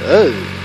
Oh.